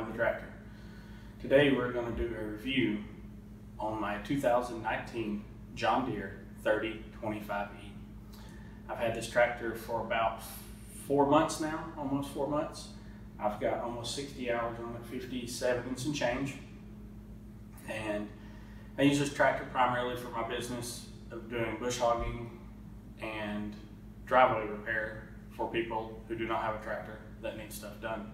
with a tractor. Today we're going to do a review on my 2019 John Deere 3025E. I've had this tractor for about four months now, almost four months. I've got almost 60 hours on it, 57 and some change. And I use this tractor primarily for my business of doing bush hogging and driveway repair for people who do not have a tractor that needs stuff done.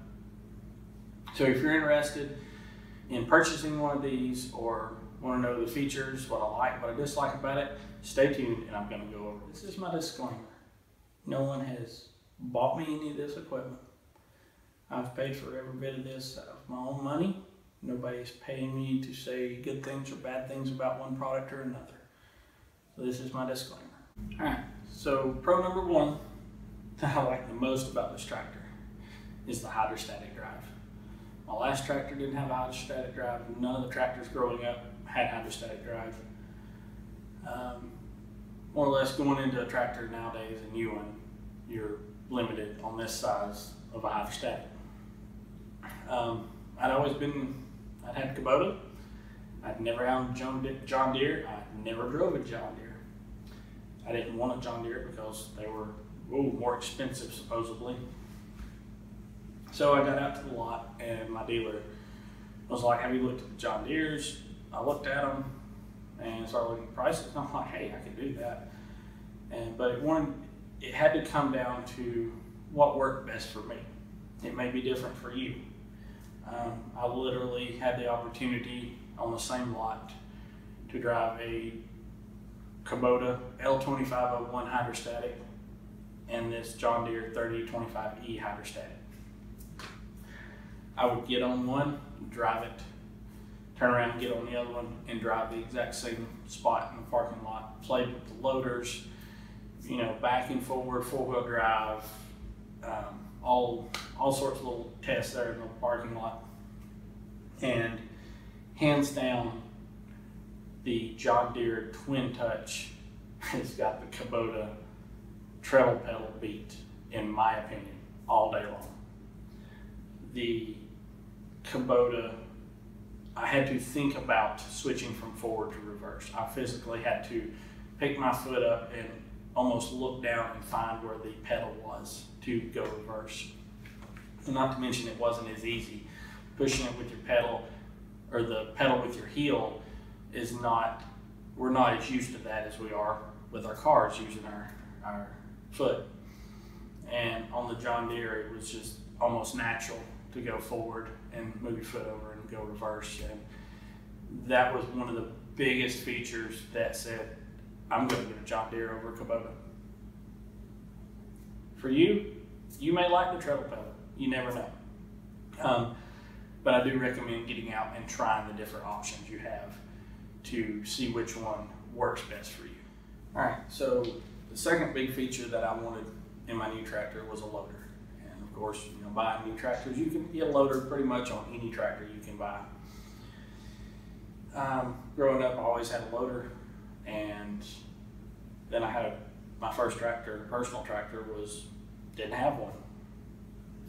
So if you're interested in purchasing one of these or want to know the features, what I like, what I dislike about it, stay tuned and I'm going to go over. This is my disclaimer. No one has bought me any of this equipment. I've paid for every bit of this out of my own money. Nobody's paying me to say good things or bad things about one product or another. So this is my disclaimer. All right, so pro number one that I like the most about this tractor is the hydrostatic drive. My last tractor didn't have a hydrostatic drive. None of the tractors growing up had hydrostatic drive. Um, more or less going into a tractor nowadays, a new one, you're limited on this size of a hydrostatic. Um, I'd always been, I'd had Kubota. I'd never owned John Deere. I never drove a John Deere. I didn't want a John Deere because they were ooh, more expensive supposedly. So I got out to the lot and my dealer was like, have you looked at the John Deere's? I looked at them and started looking at prices. I'm like, hey, I can do that. And but it wanted, it had to come down to what worked best for me. It may be different for you. Um, I literally had the opportunity on the same lot to drive a Kubota L2501 hydrostatic and this John Deere 3025E hydrostatic. I would get on one, drive it, turn around get on the other one and drive the exact same spot in the parking lot. Played with the loaders, you know, back and forward, four-wheel drive, um, all all sorts of little tests there in the parking lot. And hands down, the John Deere Twin Touch has got the Kubota treble pedal beat, in my opinion, all day long. The Kubota, I had to think about switching from forward to reverse. I physically had to pick my foot up and almost look down and find where the pedal was to go reverse. And not to mention it wasn't as easy. Pushing it with your pedal or the pedal with your heel is not, we're not as used to that as we are with our cars using our, our foot. And on the John Deere, it was just almost natural to go forward and move your foot over and go reverse. And that was one of the biggest features that said, I'm going to get a John Deere over a Kubota. For you, you may like the treble pedal. You never know. Um, but I do recommend getting out and trying the different options you have to see which one works best for you. All right, so the second big feature that I wanted in my new tractor was a loader. Course, you know, buying new tractors, you can get a loader pretty much on any tractor you can buy. Um, growing up, I always had a loader, and then I had a, my first tractor, personal tractor, was didn't have one,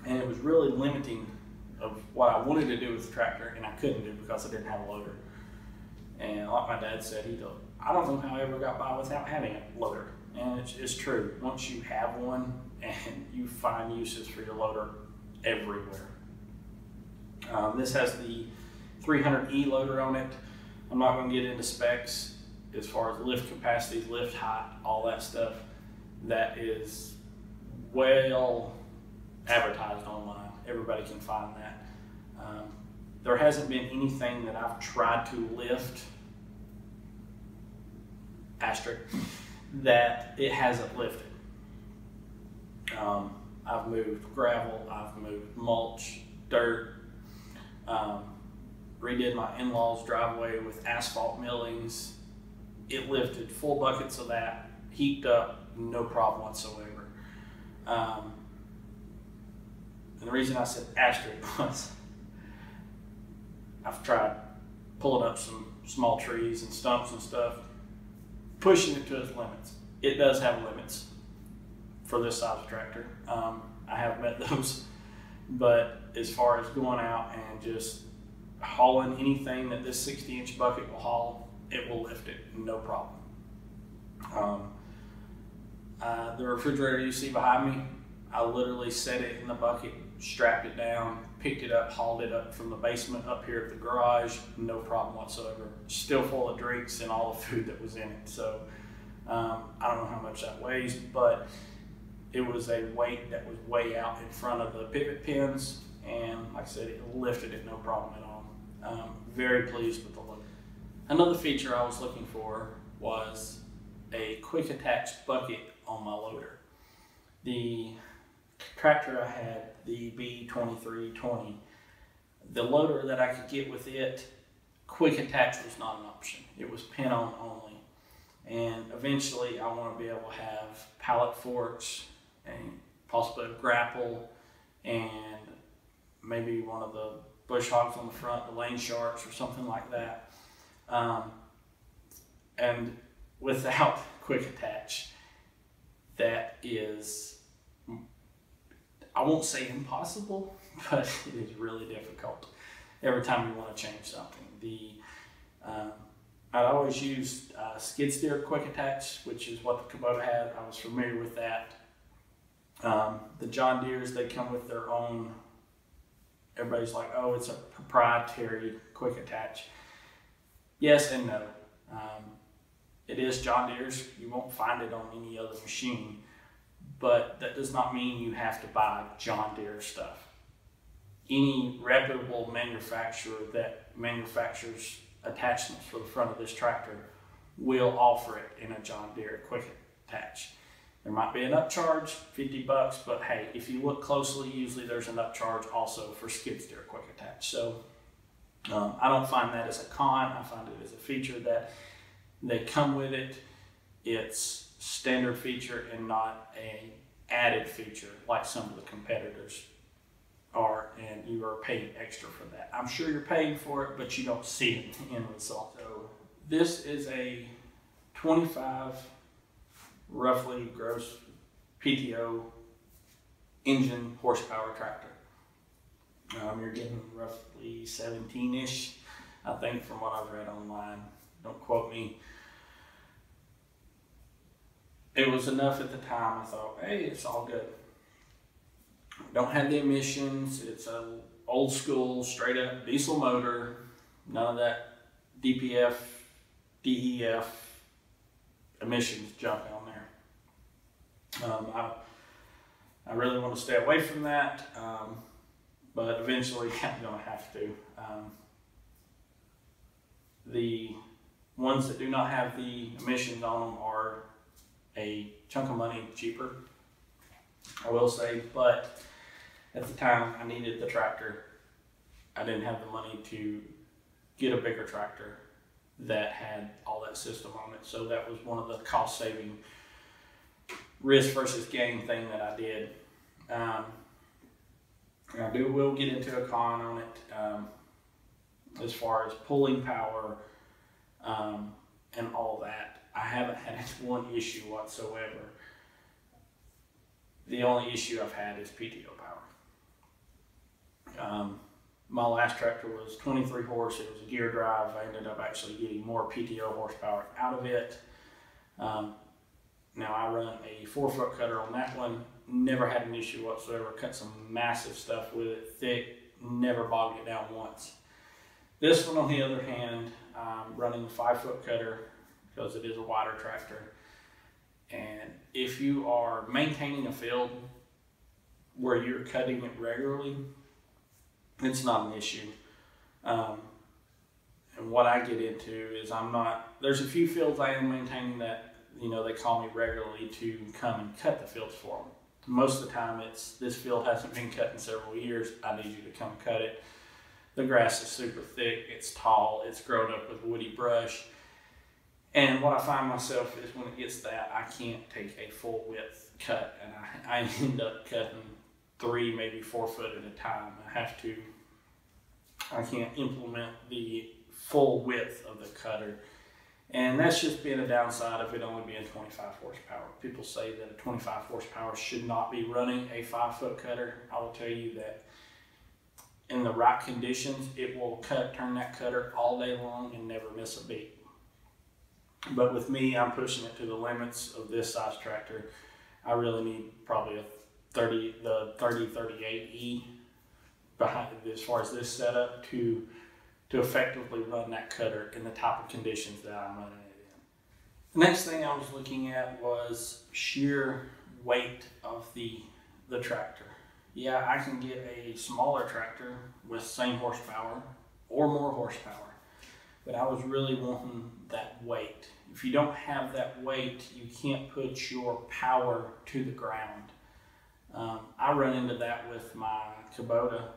and it was really limiting of what I wanted to do with the tractor, and I couldn't do because I didn't have a loader. And like my dad said, he don't, I don't know how I ever got by without having a loader. And it's, it's true. Once you have one and you find uses for your loader everywhere. Um, this has the 300E loader on it. I'm not going to get into specs as far as lift capacity, lift height, all that stuff. That is well advertised online. Everybody can find that. Um, there hasn't been anything that I've tried to lift, asterisk, that it hasn't lifted. Um, I've moved gravel, I've moved mulch, dirt, um, redid my in-laws driveway with asphalt millings. It lifted full buckets of that, heaped up, no problem whatsoever. Um, and the reason I said asterisk was I've tried pulling up some small trees and stumps and stuff, pushing it to its limits. It does have limits for this size tractor. Um, I have met those But as far as going out and just hauling anything that this 60 inch bucket will haul, it will lift it, no problem. Um, uh, the refrigerator you see behind me, I literally set it in the bucket, strapped it down, picked it up, hauled it up from the basement up here at the garage, no problem whatsoever. Still full of drinks and all the food that was in it. So um, I don't know how much that weighs, but it was a weight that was way out in front of the pivot pins. And like I said, it lifted it no problem at all. Um, very pleased with the look. Another feature I was looking for was a quick attach bucket on my loader. The tractor I had, the B2320, the loader that I could get with it, quick attach was not an option. It was pin on only. And eventually I want to be able to have pallet forks and possibly a grapple and maybe one of the bush hogs on the front, the lane sharks or something like that. Um, and without quick attach, that is, I won't say impossible, but it is really difficult every time you want to change something. The um, I always used uh, skid steer quick attach, which is what the Kubota had. I was familiar with that. Um, the John Deere's, they come with their own, everybody's like, oh, it's a proprietary quick attach. Yes and no. Um, it is John Deere's. You won't find it on any other machine, but that does not mean you have to buy John Deere stuff. Any reputable manufacturer that manufactures attachments for the front of this tractor will offer it in a John Deere quick attach. There might be an upcharge, 50 bucks, but hey, if you look closely, usually there's an upcharge also for skid steer quick attach. So um, I don't find that as a con. I find it as a feature that they come with it. It's standard feature and not a added feature like some of the competitors are and you are paying extra for that. I'm sure you're paying for it, but you don't see it in the result. So this is a 25 roughly gross PTO engine horsepower tractor. Um, you're getting roughly 17-ish, I think, from what I've read online. Don't quote me. It was enough at the time. I thought, hey, it's all good. Don't have the emissions. It's a old school, straight up diesel motor. None of that DPF, DEF emissions junk. Um, I, I really want to stay away from that, um, but eventually I'm going to have to. Um, the ones that do not have the emissions on them are a chunk of money cheaper, I will say, but at the time I needed the tractor. I didn't have the money to get a bigger tractor that had all that system on it. So that was one of the cost saving risk versus gain thing that I did. Um, I do will get into a con on it um, as far as pulling power um, and all that. I haven't had one issue whatsoever. The only issue I've had is PTO power. Um, my last tractor was 23 horse. It was a gear drive. I ended up actually getting more PTO horsepower out of it. Now I run a four foot cutter on that one. Never had an issue whatsoever. Cut some massive stuff with it, thick. Never bogged it down once. This one, on the other hand, I'm running a five foot cutter because it is a wider tractor. And if you are maintaining a field where you're cutting it regularly, it's not an issue. Um, and what I get into is I'm not, there's a few fields I am maintaining that, you know, they call me regularly to come and cut the fields for them. Most of the time it's, this field hasn't been cut in several years, I need you to come cut it. The grass is super thick, it's tall, it's grown up with woody brush. And what I find myself is when it gets that, I can't take a full width cut and I, I end up cutting three, maybe four foot at a time. I have to, I can't implement the full width of the cutter. And that's just being a downside of it only being 25 horsepower. People say that a 25 horsepower should not be running a five foot cutter. I will tell you that in the right conditions, it will cut, turn that cutter all day long and never miss a beat. But with me, I'm pushing it to the limits of this size tractor. I really need probably a 30, the 3038E behind as far as this setup to to effectively run that cutter in the type of conditions that I'm running it in. The next thing I was looking at was sheer weight of the the tractor. Yeah, I can get a smaller tractor with same horsepower or more horsepower, but I was really wanting that weight. If you don't have that weight, you can't put your power to the ground. Um, I run into that with my Kubota.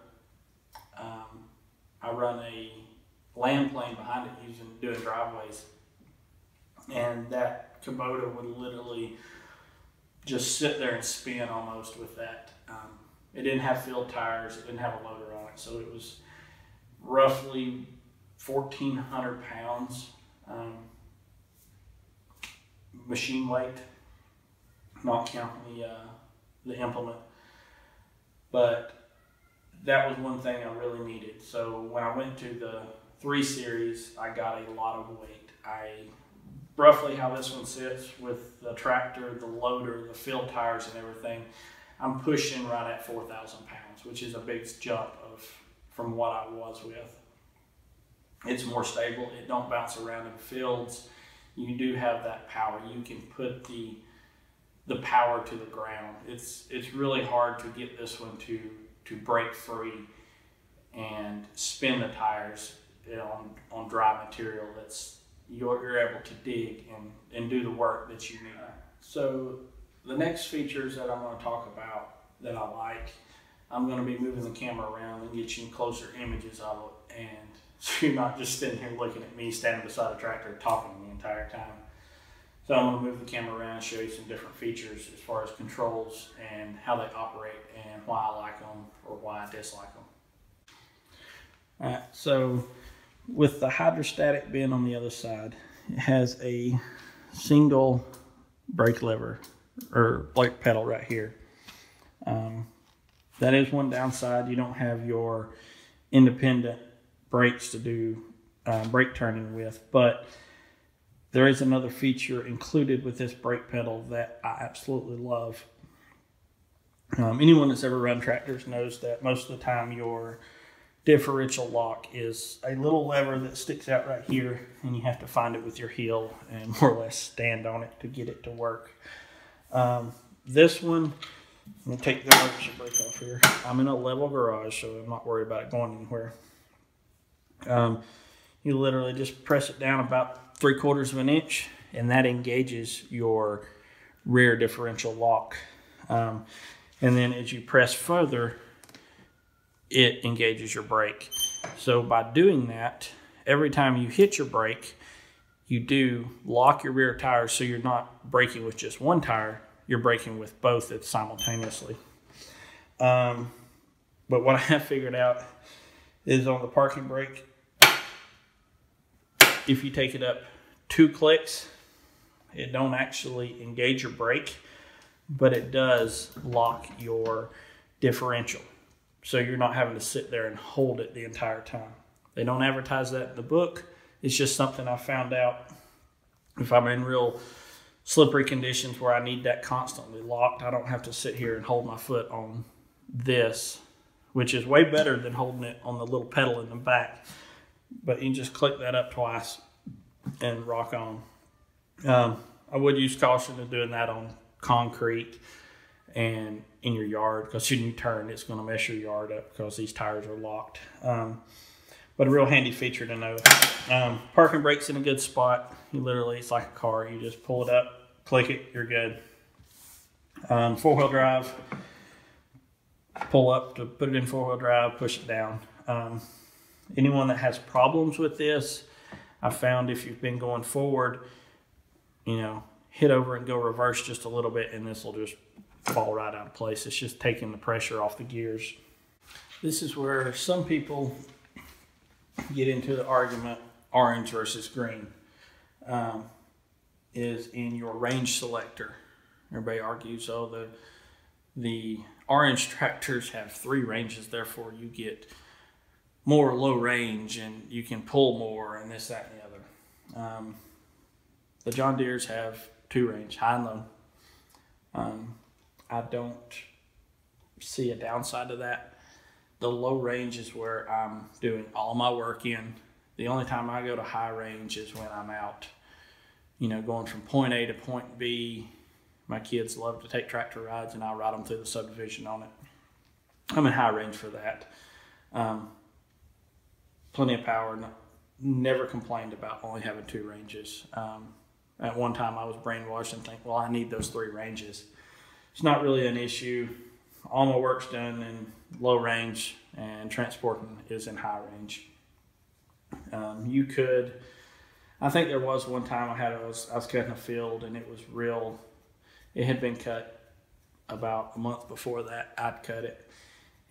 Um, I run a land plane behind it using doing driveways, and that Kubota would literally just sit there and spin almost with that. Um, it didn't have field tires. It didn't have a loader on it, so it was roughly 1,400 pounds um, machine weight, not counting the uh, the implement. But that was one thing I really needed. So when I went to the three series, I got a lot of weight. I roughly how this one sits with the tractor, the loader, the field tires, and everything. I'm pushing right at 4,000 pounds, which is a big jump of from what I was with. It's more stable. It don't bounce around in fields. You do have that power. You can put the the power to the ground. It's it's really hard to get this one to to break free and spin the tires on on dry material that's you're, you're able to dig and, and do the work that you need. So the next features that I'm going to talk about that I like, I'm going to be moving the camera around and get you closer images of it and so you're not just sitting here looking at me standing beside a tractor talking the entire time. So I'm going to move the camera around and show you some different features as far as controls and how they operate and why I like them or why I dislike them. All right, so with the hydrostatic bin on the other side, it has a single brake lever or brake pedal right here. Um, that is one downside. You don't have your independent brakes to do uh, brake turning with, but there is another feature included with this brake pedal that I absolutely love. Um, anyone that's ever run tractors knows that most of the time your differential lock is a little lever that sticks out right here and you have to find it with your heel and more or less stand on it to get it to work. Um, this one, I'm going to take the emergency brake off here. I'm in a level garage so I'm not worried about it going anywhere. Um, you literally just press it down about three quarters of an inch, and that engages your rear differential lock. Um, and then as you press further, it engages your brake. So by doing that, every time you hit your brake, you do lock your rear tires so you're not braking with just one tire, you're braking with both simultaneously. Um, but what I have figured out is on the parking brake, if you take it up two clicks, it don't actually engage your brake, but it does lock your differential. So you're not having to sit there and hold it the entire time. They don't advertise that in the book. It's just something I found out if I'm in real slippery conditions where I need that constantly locked, I don't have to sit here and hold my foot on this, which is way better than holding it on the little pedal in the back. But you can just click that up twice and rock on. Um, I would use caution in doing that on concrete and in your yard because when you turn, it's going to mess your yard up because these tires are locked. Um, but a real handy feature to know. Um, parking brake's in a good spot. You literally, it's like a car. You just pull it up, click it, you're good. Um, four wheel drive, pull up to put it in four wheel drive, push it down. Um, anyone that has problems with this, I found if you've been going forward, you know, hit over and go reverse just a little bit and this will just fall right out of place. It's just taking the pressure off the gears. This is where some people get into the argument orange versus green um, is in your range selector. Everybody argues, oh, the, the orange tractors have three ranges, therefore you get more low range and you can pull more and this, that, and the other. Um, the John Deere's have two range, high and low. Um, I don't see a downside to that. The low range is where I'm doing all my work in. The only time I go to high range is when I'm out, you know, going from point A to point B. My kids love to take tractor rides and I ride them through the subdivision on it. I'm in high range for that. Um, plenty of power. Never complained about only having two ranges. Um, at one time, I was brainwashed and think, well, I need those three ranges. It's not really an issue. All my work's done in low range, and transporting is in high range. Um, you could, I think there was one time I had I was I was cutting a field and it was real. It had been cut about a month before that. I'd cut it,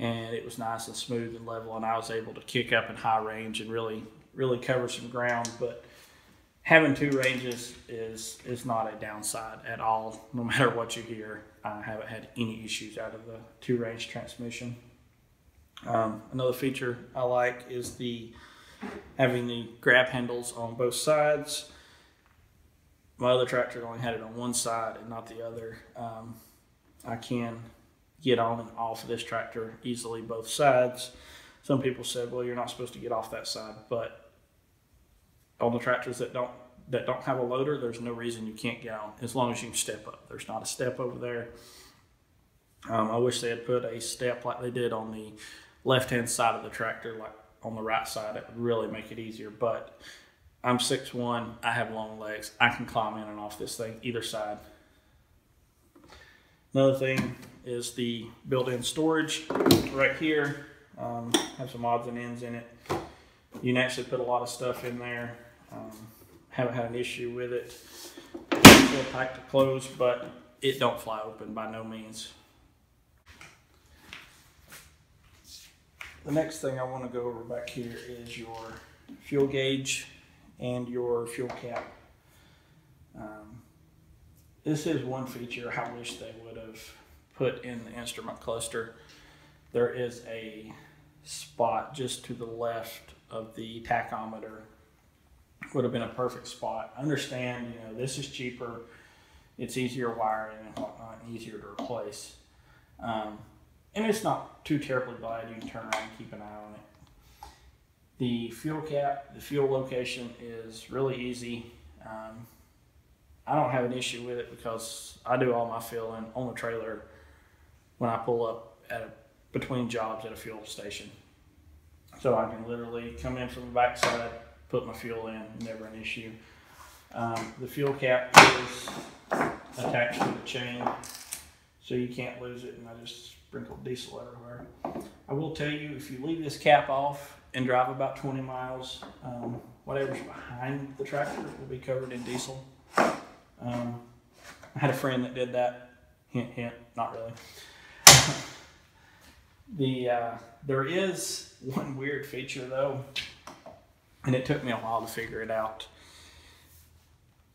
and it was nice and smooth and level, and I was able to kick up in high range and really really cover some ground. But having two ranges is is not a downside at all. No matter what you hear, I haven't had any issues out of the two range transmission. Um, another feature I like is the having the grab handles on both sides. My other tractor only had it on one side and not the other. Um, I can get on and off of this tractor easily both sides. Some people said, well, you're not supposed to get off that side, but on the tractors that don't that don't have a loader, there's no reason you can't get on as long as you can step up. There's not a step over there. Um, I wish they had put a step like they did on the left hand side of the tractor, like on the right side. It would really make it easier. But I'm 6'1, I have long legs. I can climb in and off this thing either side. Another thing is the built-in storage right here. Um, have some odds and ends in it. You can actually put a lot of stuff in there. Um, haven't had an issue with it. Real tight to close, but it don't fly open by no means. The next thing I want to go over back here is your fuel gauge and your fuel cap. Um, this is one feature I wish they would have put in the instrument cluster. There is a spot just to the left of the tachometer. Would have been a perfect spot. Understand, you know, this is cheaper. It's easier wiring and whatnot, easier to replace. Um, and it's not too terribly bad. You can turn around and keep an eye on it. The fuel cap, the fuel location is really easy. Um, I don't have an issue with it because I do all my filling on the trailer when I pull up at a, between jobs at a fuel station. So I can literally come in from the backside, put my fuel in, never an issue. Um, the fuel cap is attached to the chain, so you can't lose it, and I just sprinkled diesel everywhere. I will tell you, if you leave this cap off and drive about 20 miles, um, whatever's behind the tractor will be covered in diesel. Um, I had a friend that did that. Hint, hint, not really. The uh, there is one weird feature though, and it took me a while to figure it out.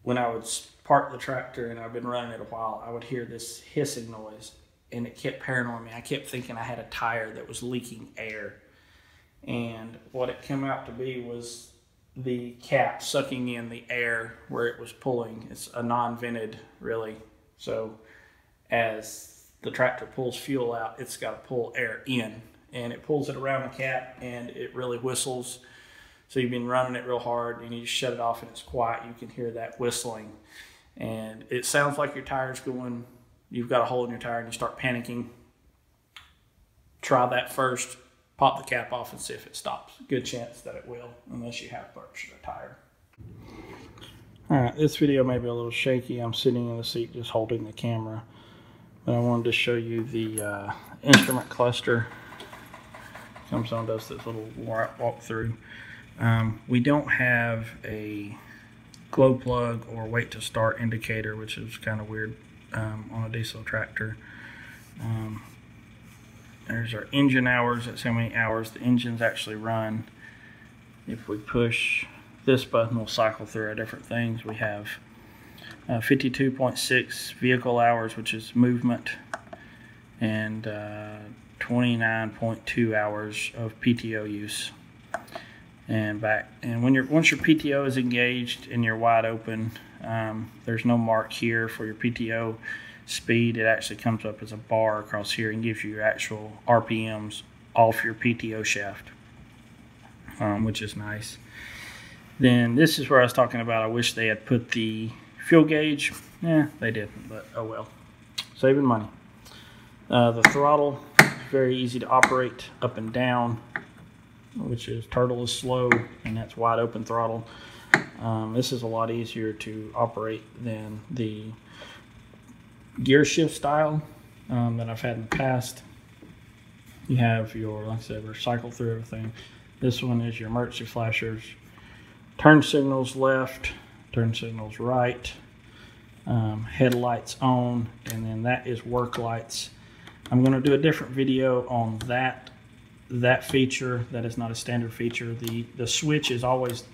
When I would park the tractor and I've been running it a while, I would hear this hissing noise and it kept paranoid me. I kept thinking I had a tire that was leaking air. And what it came out to be was the cap sucking in the air where it was pulling. It's a non vented, really. So as the tractor pulls fuel out, it's got to pull air in. And it pulls it around the cap and it really whistles. So you've been running it real hard and you just shut it off and it's quiet. You can hear that whistling. And it sounds like your tire's going you've got a hole in your tire and you start panicking, try that first. Pop the cap off and see if it stops. Good chance that it will, unless you have punctured a tire. All right, this video may be a little shaky. I'm sitting in the seat just holding the camera. But I wanted to show you the uh, instrument cluster. Comes on, does this little walk through. Um, we don't have a glow plug or wait to start indicator, which is kind of weird um, on a diesel tractor. Um, there's our engine hours. That's how many hours the engines actually run. If we push this button, we'll cycle through our different things. We have 52.6 vehicle hours, which is movement, and uh, 29.2 hours of PTO use. and back. And when you're once your PTO is engaged and you're wide open, um, there's no mark here for your PTO speed. It actually comes up as a bar across here and gives you your actual RPMs off your PTO shaft, um, which is nice. Then this is where I was talking about. I wish they had put the fuel gauge. Yeah, they didn't, but oh well. Saving money. Uh, the throttle very easy to operate up and down, which is turtle is slow and that's wide open throttle. Um, this is a lot easier to operate than the gear shift style um, that I've had in the past. You have your, like I said, recycle through everything. This one is your emergency flashers, turn signals left, turn signals right, um, headlights on, and then that is work lights. I'm going to do a different video on that that feature. That is not a standard feature. The the switch is always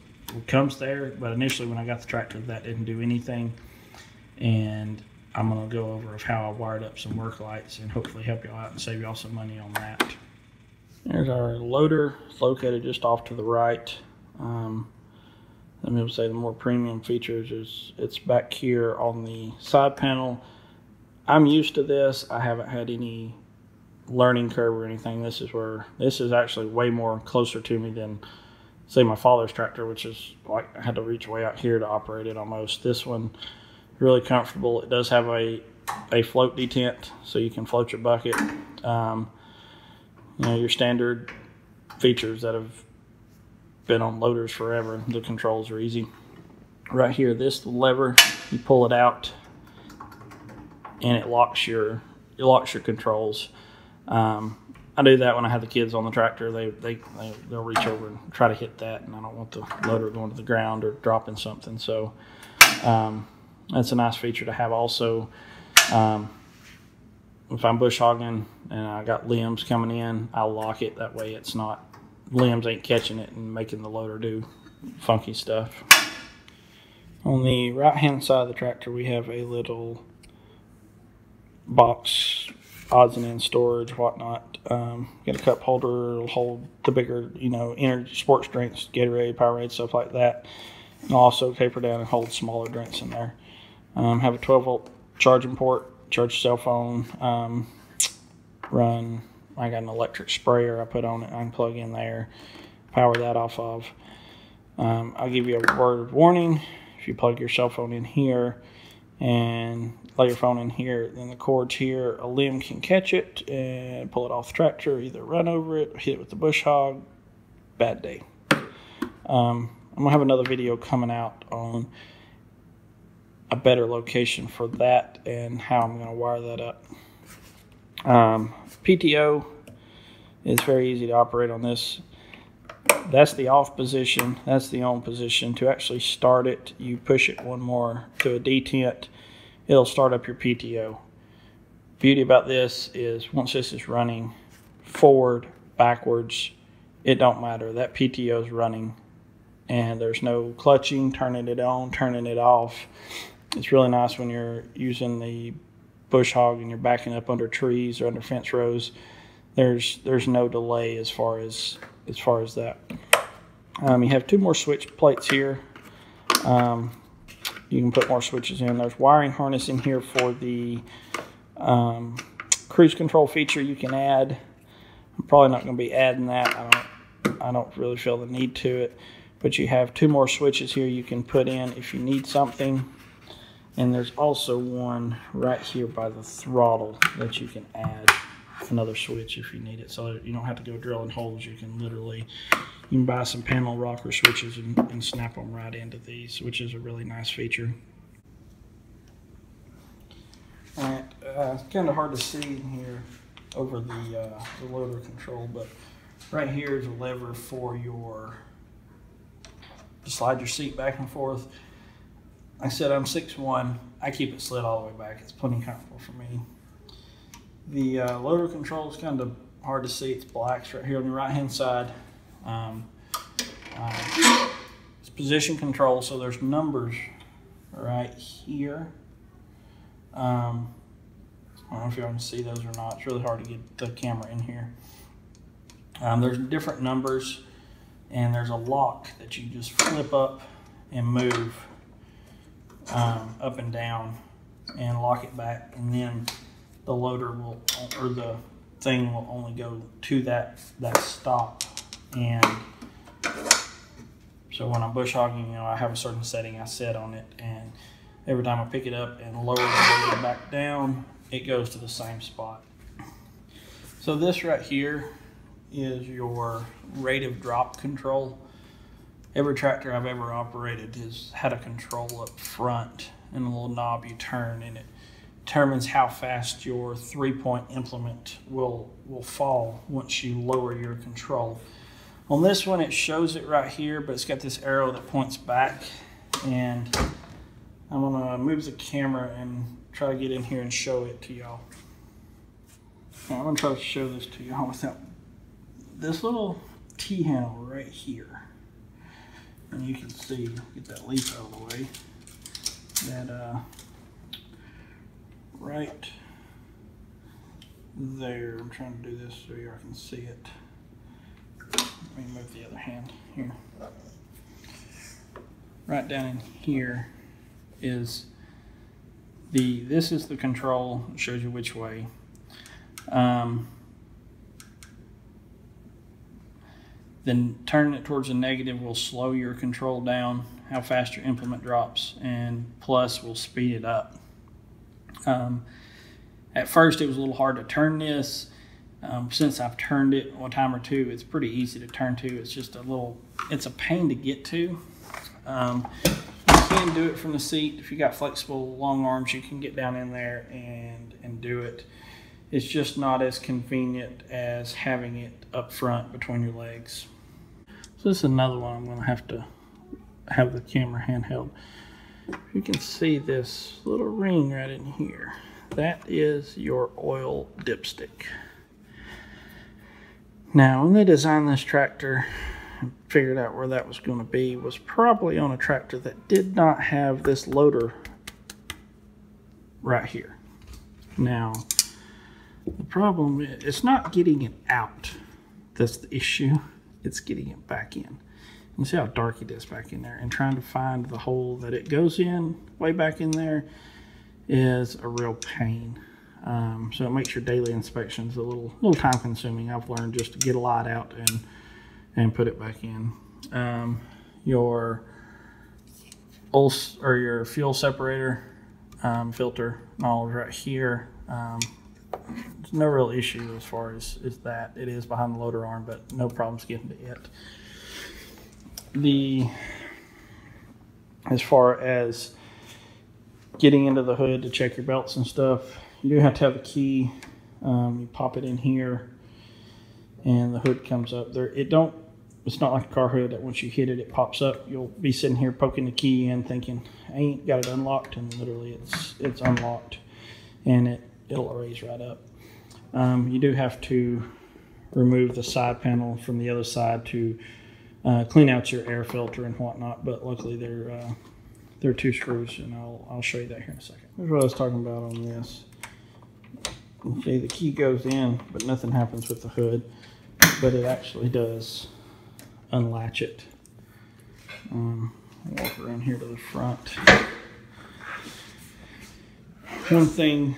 comes there, but initially when I got the tractor, that didn't do anything. And I'm going to go over of how I wired up some work lights and hopefully help y'all out and save y'all some money on that. There's our loader. Located just off to the right. Um, let me say the more premium features is it's back here on the side panel. I'm used to this. I haven't had any learning curve or anything. This is where this is actually way more closer to me than say my father's tractor, which is like I had to reach way out here to operate it almost. This one really comfortable. It does have a a float detent, so you can float your bucket. Um, you know your standard features that have been on loaders forever. The controls are easy. Right here, this lever, you pull it out, and it locks your it locks your controls. Um, I do that when I have the kids on the tractor. They, they they they'll reach over and try to hit that, and I don't want the loader going to the ground or dropping something. So um, that's a nice feature to have. Also, um, if I'm bush hogging and I got limbs coming in, I'll lock it. That way, it's not limbs ain't catching it and making the loader do funky stuff. On the right hand side of the tractor, we have a little box, odds and ends storage, whatnot. Um, get a cup holder, it'll hold the bigger, you know, energy sports drinks, Gatorade, Powerade, stuff like that. And also taper down and hold smaller drinks in there. Um, have a 12 volt charging port, charge your cell phone, um, run I got an electric sprayer I put on it. I can plug in there, power that off of. Um, I'll give you a word of warning. If you plug your cell phone in here and lay your phone in here, then the cords here, a limb can catch it and pull it off the tractor, either run over it, hit it with the bush hog. Bad day. Um, I'm gonna have another video coming out on a better location for that and how I'm gonna wire that up. Um, PTO is very easy to operate on this. That's the off position. That's the on position. To actually start it, you push it one more to a detent. It'll start up your PTO. Beauty about this is once this is running forward, backwards, it don't matter. That PTO is running and there's no clutching, turning it on, turning it off. It's really nice when you're using the bush hog and you're backing up under trees or under fence rows, there's there's no delay as far as as far as that. Um, you have two more switch plates here. Um, you can put more switches in. There's wiring harness in here for the um, cruise control feature you can add. I'm probably not going to be adding that. I don't I don't really feel the need to it. But you have two more switches here you can put in if you need something. And there's also one right here by the throttle that you can add another switch if you need it. So you don't have to go drilling holes. You can literally, you can buy some panel rocker switches and, and snap them right into these, which is a really nice feature. Alright, uh, it's kind of hard to see in here over the, uh, the loader control, but right here is a lever for your, slide your seat back and forth. I said I'm 6'1". I keep it slid all the way back. It's plenty comfortable for me. The uh, loader control is kind of hard to see. It's black it's right here on the right hand side. Um, uh, it's position control, so there's numbers right here. Um, I don't know if y'all can see those or not. It's really hard to get the camera in here. Um, there's different numbers and there's a lock that you just flip up and move um, up and down and lock it back and then the loader will or the thing will only go to that that stop. And so when I'm bush hogging you know I have a certain setting I set on it and every time I pick it up and lower the loader back down it goes to the same spot. So this right here is your rate of drop control every tractor I've ever operated has had a control up front and a little knob you turn and it determines how fast your three point implement will will fall once you lower your control. On this one it shows it right here but it's got this arrow that points back and I'm gonna move the camera and try to get in here and show it to y'all. I'm gonna try to show this to y'all without this little T-handle right here and you can see, get that leaf out of the way, that uh, right there, I'm trying to do this so you can see it. Let me move the other hand here. Right down in here is the, this is the control, shows you which way. Um, then turning it towards a negative will slow your control down, how fast your implement drops, and plus will speed it up. Um, at first, it was a little hard to turn this. Um, since I've turned it one time or two, it's pretty easy to turn to. It's just a little, it's a pain to get to. Um, you can do it from the seat. If you got flexible long arms, you can get down in there and, and do it. It's just not as convenient as having it up front between your legs. So this is another one I'm going to have to have the camera handheld. You can see this little ring right in here. That is your oil dipstick. Now, when they designed this tractor, and figured out where that was going to be, was probably on a tractor that did not have this loader right here. Now, the problem is it's not getting it out. That's the issue it's getting it back in. You see how dark it is back in there and trying to find the hole that it goes in way back in there is a real pain. Um, so it makes your daily inspections a little little time consuming. I've learned just to get a light out and and put it back in. Um, your or your fuel separator um, filter all right here. There's no real issue as far as, as that. It is behind the loader arm, but no problems getting to it. The as far as getting into the hood to check your belts and stuff, you do have to have a key. Um, you pop it in here, and the hood comes up. There, it don't. It's not like a car hood that once you hit it, it pops up. You'll be sitting here poking the key in, thinking, "I ain't got it unlocked," and literally, it's it's unlocked, and it it'll raise right up. Um, you do have to remove the side panel from the other side to uh, clean out your air filter and whatnot. But luckily, they're uh, they're two screws, and I'll I'll show you that here in a second. Here's what I was talking about on this. Okay, the key goes in, but nothing happens with the hood. But it actually does unlatch it. Um, walk around here to the front. One thing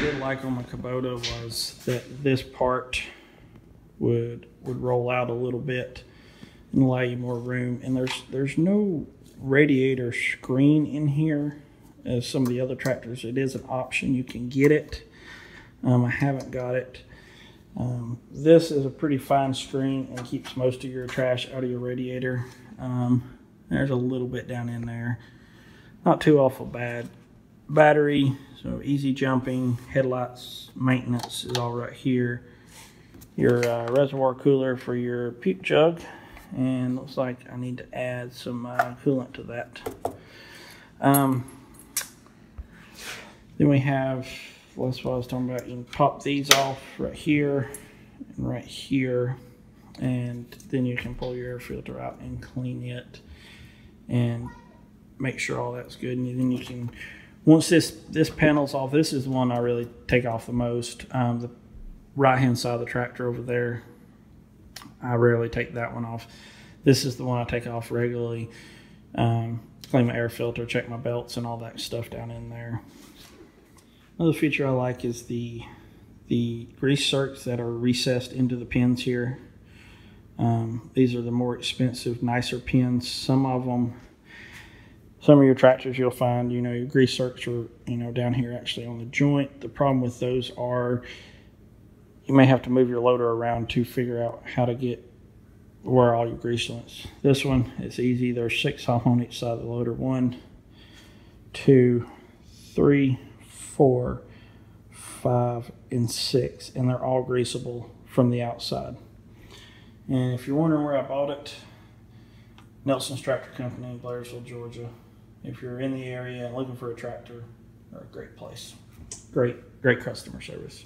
did like on my Kubota was that this part would would roll out a little bit and allow you more room. And there's there's no radiator screen in here as some of the other tractors. It is an option. You can get it. Um, I haven't got it. Um, this is a pretty fine screen and keeps most of your trash out of your radiator. Um, there's a little bit down in there. Not too awful bad. Battery, so easy jumping, headlights, maintenance is all right here. Your uh, reservoir cooler for your puke jug. And looks like I need to add some uh, coolant to that. Um, then we have, that's what I was talking about. You can pop these off right here and right here. And then you can pull your air filter out and clean it and make sure all that's good. And then you can once this this panel's off, this is the one I really take off the most. Um, the right hand side of the tractor over there, I rarely take that one off. This is the one I take off regularly. Um, clean my air filter, check my belts, and all that stuff down in there. Another feature I like is the the grease zerks that are recessed into the pins here. Um, these are the more expensive, nicer pins. Some of them, some of your tractors you'll find, you know, your grease zerks are, you know, down here actually on the joint. The problem with those are you may have to move your loader around to figure out how to get where all your grease went. This one is easy. There's six on each side of the loader. One, two, three, four, five, and six. And they're all greasable from the outside. And if you're wondering where I bought it, Nelson's Tractor Company in Blairsville, Georgia. If you're in the area and looking for a tractor, they're a great place. Great, great customer service.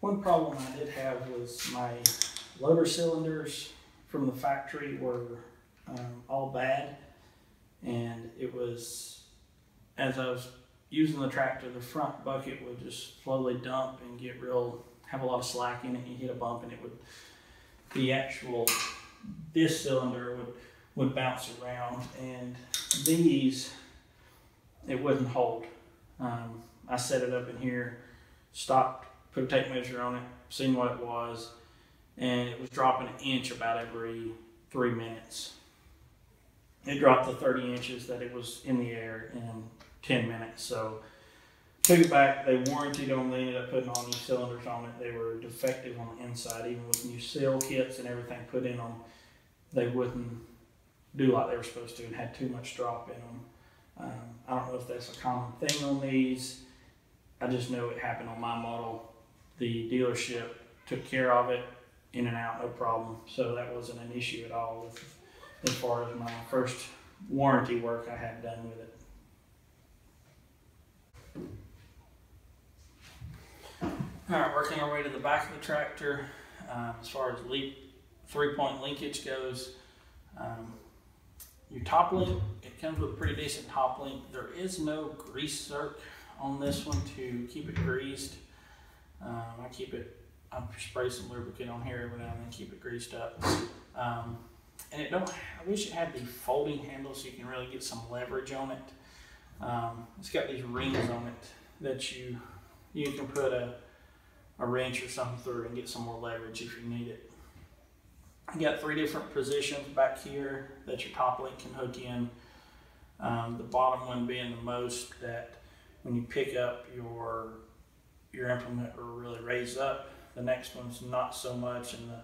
One problem I did have was my loader cylinders from the factory were um, all bad, and it was as I was using the tractor, the front bucket would just slowly dump and get real, have a lot of slack in it. You hit a bump, and it would the actual this cylinder would would bounce around, and these it wouldn't hold. Um, I set it up in here, stopped put a tape measure on it, seen what it was, and it was dropping an inch about every three minutes. It dropped the 30 inches that it was in the air in 10 minutes. So took it back. They warranted on. They ended up putting all new cylinders on it. They were defective on the inside, even with new seal kits and everything put in them. They wouldn't do like they were supposed to and had too much drop in them. Um, I don't know if that's a common thing on these. I just know it happened on my model the dealership took care of it in and out, no problem. So that wasn't an issue at all with, as far as my first warranty work I had done with it. All right, working our way to the back of the tractor. Um, as far as leap three-point linkage goes, um, your top link, it comes with a pretty decent top link. There is no grease zerk on this one to keep it greased. Um, I keep it, I spray some lubricant on here every now and then, keep it greased up. Um, and it don't, I wish it had the folding handle so you can really get some leverage on it. Um, it's got these rings on it that you, you can put a, a wrench or something through and get some more leverage if you need it. You got three different positions back here that your top link can hook in. Um, the bottom one being the most that when you pick up your your implement will really raise up. The next one's not so much, and the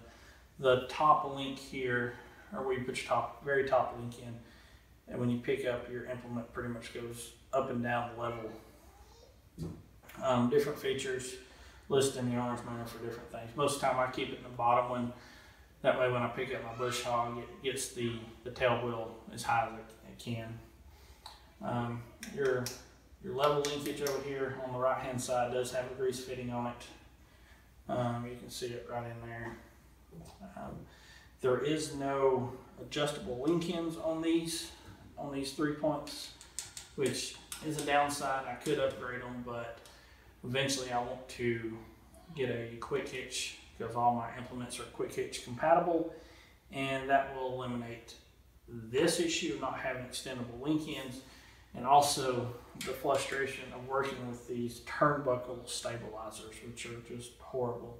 the top link here, or where you put your top very top link in, and when you pick up your implement, pretty much goes up and down the level. Um, different features listed in the owner's manual for different things. Most of the time, I keep it in the bottom one. That way, when I pick up my bush hog, it gets the the tail wheel as high as it, it can. Um, your your level linkage over here on the right hand side does have a grease fitting on it. Um, you can see it right in there. Um, there is no adjustable link ends on these on these three points, which is a downside. I could upgrade them, but eventually I want to get a quick hitch because all my implements are quick hitch compatible, and that will eliminate this issue of not having extendable link ends and also the frustration of working with these turnbuckle stabilizers, which are just horrible.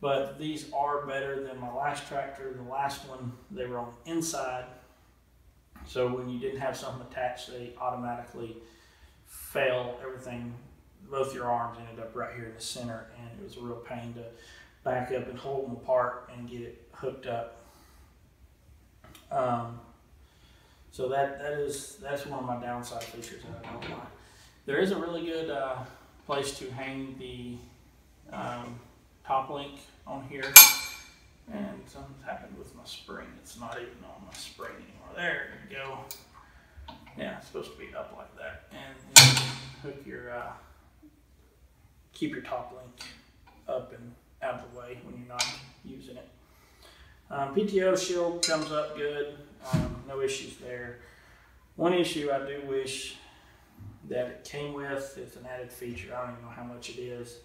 But these are better than my last tractor. The last one, they were on the inside. So when you didn't have something attached, they automatically fell. Everything, both your arms ended up right here in the center, and it was a real pain to back up and hold them apart and get it hooked up. Um, so that that is that's one of my downside features that I don't like. There is a really good uh, place to hang the um, top link on here, and something's happened with my spring. It's not even on my spring anymore. There you go. Yeah, it's supposed to be up like that, and hook your uh, keep your top link up and out of the way when you're not using it. Um, PTO shield comes up good. Um, no issues there. One issue I do wish that it came with, it's an added feature, I don't even know how much it is,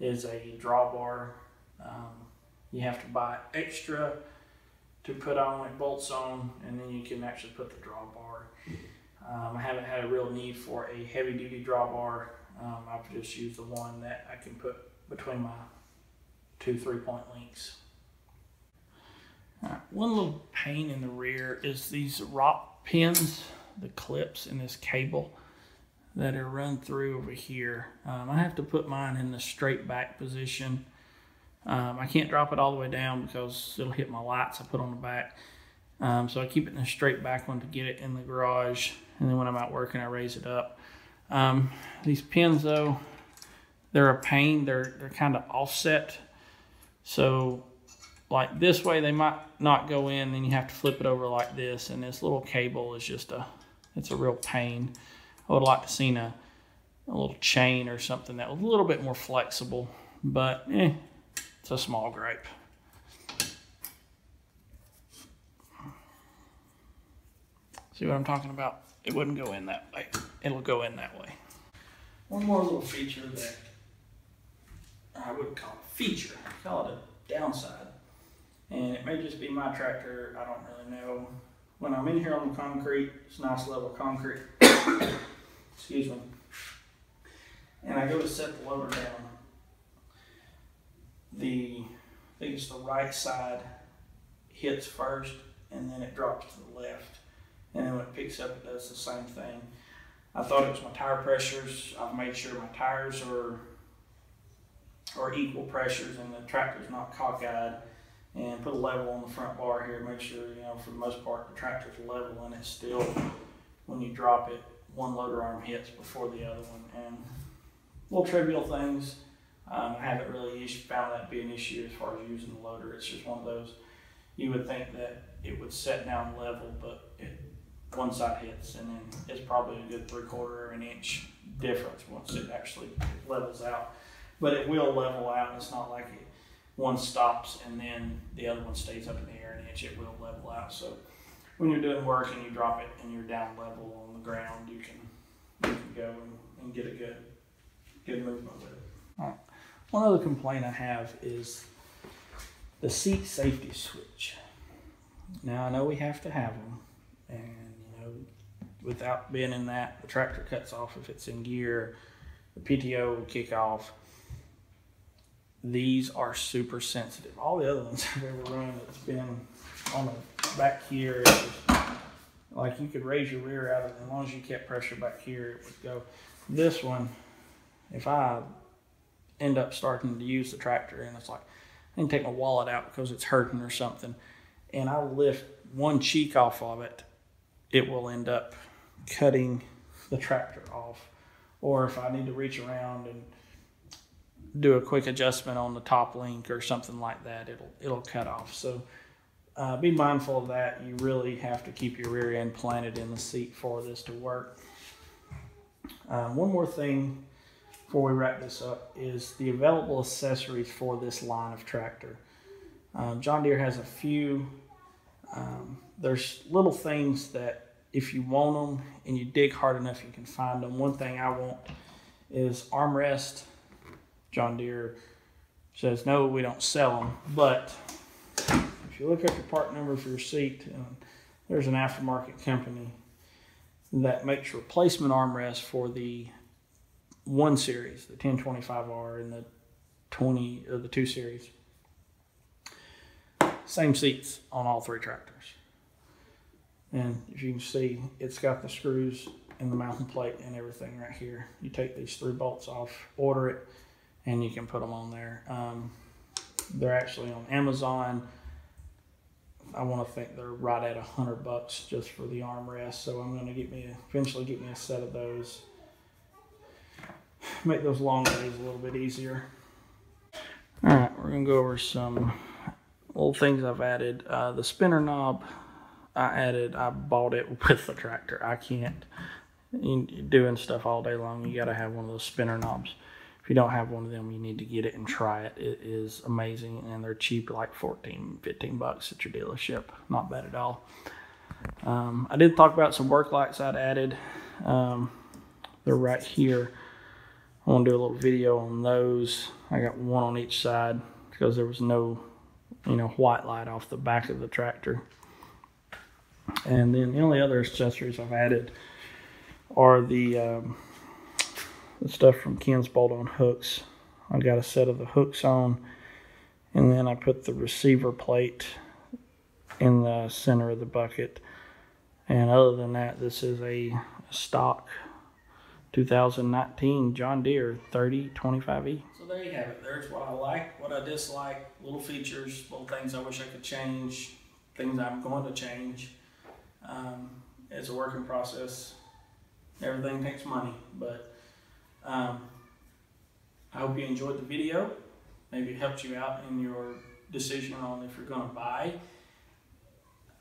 is a drawbar Um, you have to buy extra to put on like bolts on, and then you can actually put the drawbar. Um, I haven't had a real need for a heavy duty drawbar. Um, I've just used the one that I can put between my two three point links. One little pain in the rear is these rock pins, the clips in this cable that are run through over here. Um, I have to put mine in the straight back position. Um, I can't drop it all the way down because it'll hit my lights I put on the back. Um, so I keep it in a straight back one to get it in the garage. And then when I'm out working, I raise it up. Um, these pins though, they're a pain. They're, they're kind of offset. So like this way, they might not go in. Then you have to flip it over like this. And this little cable is just a, it's a real pain. I would like to see a, a little chain or something that was a little bit more flexible, but eh, it's a small gripe. See what I'm talking about? It wouldn't go in that way. It'll go in that way. One more little feature that I would call a feature, I call it a downside. And it may just be my tractor, I don't really know. When I'm in here on the concrete, it's nice level concrete. Excuse me. And I go to set the loader down. The, I think it's the right side hits first and then it drops to the left. And then when it picks up, it does the same thing. I thought it was my tire pressures. I've made sure my tires are are equal pressures and the tractor's not cockeyed. And put a level on the front bar here make sure you know for the most part the tractor's level and it's still when you drop it one loader arm hits before the other one. And little trivial things um, I haven't really found that to be an issue as far as using the loader. It's just one of those you would think that it would set down level but it one side hits and then it's probably a good three quarter of an inch difference once it actually levels out but it will level out it's not like it one stops and then the other one stays up in the air an inch, it will level out. So when you're doing work and you drop it and you're down level on the ground, you can you can go and, and get a good good movement with it. One other complaint I have is the seat safety switch. Now I know we have to have them, and without being in that, the tractor cuts off if it's in gear. The PTO will kick off these are super sensitive. All the other ones I've ever run, it's been on the back here. like you could raise your rear out of it, as long as you kept pressure back here, it would go. This one, if I end up starting to use the tractor and it's like, I can take my wallet out because it's hurting or something, and I lift one cheek off of it, it will end up cutting the tractor off. Or if I need to reach around and do a quick adjustment on the top link or something like that, it'll it'll cut off. So uh, be mindful of that. You really have to keep your rear end planted in the seat for this to work. Um, one more thing before we wrap this up is the available accessories for this line of tractor. Um, John Deere has a few. Um, there's little things that if you want them and you dig hard enough, you can find them. One thing I want is armrest John Deere says, no, we don't sell them. But if you look up your part number for your seat, uh, there's an aftermarket company that makes replacement armrests for the one series, the 1025R and the 20 or the two series. Same seats on all three tractors. And as you can see, it's got the screws and the mounting plate and everything right here. You take these three bolts off, order it, and you can put them on there. Um, they're actually on Amazon. I want to think they're right at a hundred bucks just for the armrest. So I'm going to get me eventually get me a set of those. Make those long days a little bit easier. All right, we're going to go over some little things I've added. Uh, the spinner knob I added. I bought it with the tractor. I can't doing stuff all day long. You got to have one of those spinner knobs if you don't have one of them, you need to get it and try it. It is amazing, and they're cheap, like 14, 15 bucks at your dealership. Not bad at all. Um, I did talk about some work lights I'd added. Um, they're right here. I want to do a little video on those. I got one on each side because there was no, you know, white light off the back of the tractor. And then the only other accessories I've added are the, um, the stuff from Ken's Bolt on hooks. I got a set of the hooks on, and then I put the receiver plate in the center of the bucket. And other than that, this is a stock 2019 John Deere 3025E. So there you have it. There's what I like, what I dislike, little features, little things I wish I could change, things I'm going to change. Um, it's a working process. Everything takes money, but um, I hope you enjoyed the video. Maybe it helped you out in your decision on if you're going to buy.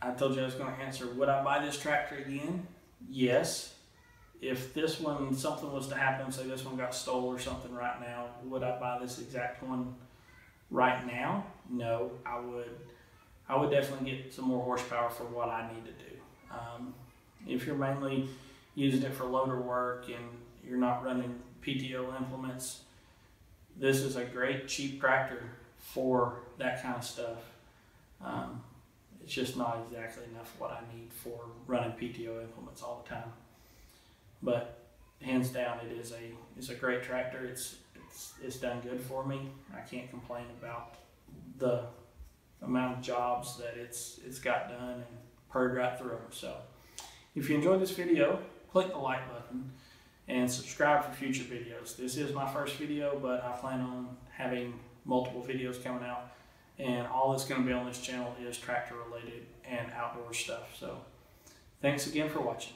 I told you I was going to answer, would I buy this tractor again? Yes. If this one, something was to happen, say this one got stole or something right now, would I buy this exact one right now? No, I would. I would definitely get some more horsepower for what I need to do. Um, if you're mainly using it for loader work and you're not running PTO implements, this is a great cheap tractor for that kind of stuff. Um, it's just not exactly enough what I need for running PTO implements all the time. But hands down, it is a it's a great tractor. It's it's it's done good for me. I can't complain about the amount of jobs that it's it's got done and purred right through. So, if you enjoyed this video, click the like button and subscribe for future videos. This is my first video, but I plan on having multiple videos coming out. And all that's going to be on this channel is tractor related and outdoor stuff. So thanks again for watching.